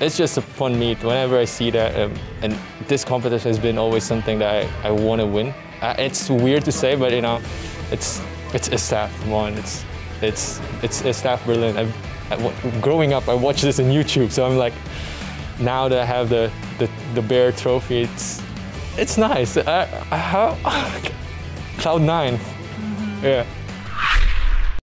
it's just a fun meet. Whenever I see that, um, and this competition has been always something that I, I want to win. Uh, it's weird to say, but you know, it's it's staff one. It's it's ISTAF Berlin. I, I, growing up, I watched this on YouTube, so I'm like, now that I have the the, the bear trophy, it's it's nice. I, I, have, cloud 9 mm-hmm. Yeah.